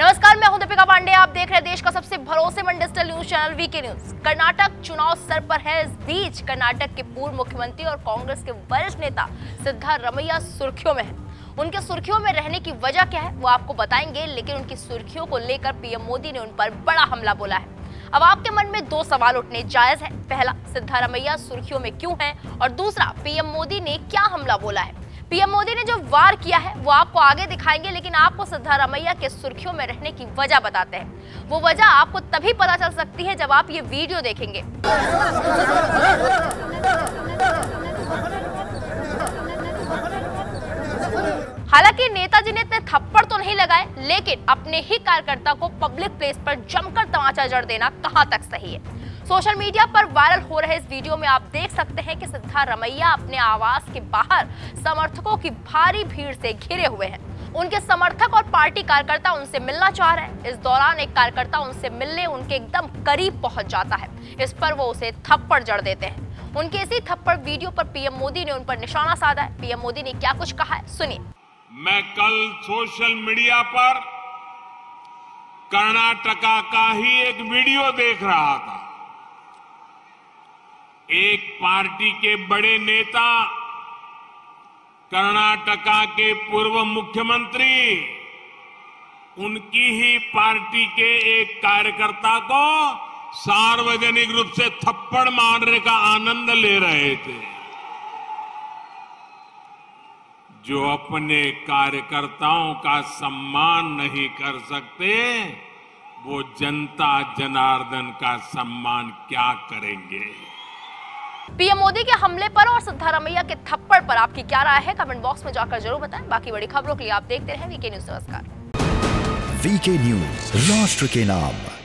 नमस्कार, मैं हूँ दीपिका पांडे। आप देख रहे हैं देश का सबसे भरोसेमंद digital news channel VK news. Karnataka चुनाव सर पर है इस बीच। कर्नाटक के पूर्व मुख्यमंत्री और कांग्रेस के वरिष्ठ नेता सिद्धारमैया सुर्खियों में है। उनके सुर्खियों में रहने की वजह क्या है, वो आपको बताएँगे, लेकिन उनकी सुर्खियों को लेकर पीएम मोदी ने उन पर बड़ा हमला बोला है। अब आपके मन में दो सवाल उठने जायज़ है। पहला सिद्धारमैया सुर्खियों में क्यों है? और दूसरा, पीएम मोदी ने क्या हमला बोला है? पीएम मोदी ने जो वार किया है, वो आपको आगे दिखाएँगे, लेकिन आपको सिद्धारमैया के सुर्खियों में रहने की वजह बताते हैं। वो वजह आपको तभी पता चल सकती है जब आप ये वीडियो देखेंगे। हालाँकि नेताजी ने इतने थप्पड़ तो नहीं लगाए, लेकिन अपने ही कार्यकर्ता को पब्लिक प्लेस पर जमकर तमाचा जड़ देना कहाँ तक सही है? सोशल मीडिया पर वायरल हो रहे इस वीडियो में आप देख सकते हैं कि सिद्धारमैया अपने आवास के बाहर समर्थकों की भारी भीड़ से घिरे हुए हैं। उनके समर्थक और पार्टी कार्यकर्ता उनसे मिलना चाह रहे हैं। इस दौरान एक कार्यकर्ता उनसे मिलने उनके एकदम करीब पहुँच जाता है। इस पर वो उसे थप्पड़ जड़ देते हैं। उनके इसी थप्पड़ वीडियो पर पीएम मोदी ने उन पर निशाना साधा है। पीएम मोदी ने क्या कुछ कहा है? सुनिए। मैं कल सोशल मीडिया पर कर्नाटका का ही एक वीडियो देख रहा था। एक पार्टी के बड़े नेता, कर्नाटका के पूर्व मुख्यमंत्री, उनकी ही पार्टी के एक कार्यकर्ता को सार्वजनिक रूप से थप्पड़ मारने का आनंद ले रहे थे। जो अपने कार्यकर्ताओं का सम्मान नहीं कर सकते वो जनता जनार्दन का सम्मान क्या करेंगे? पीएम मोदी के हमले पर और सिद्धारमैया के थप्पड़ पर आपकी क्या राय है? कमेंट बॉक्स में जाकर ज़रूर बताएँ। बाकी बड़ी खबरों के लिए आप देखते रहे वीके न्यूज़ नमस्कार। वीके न्यूज़ राष्ट्र के नाम।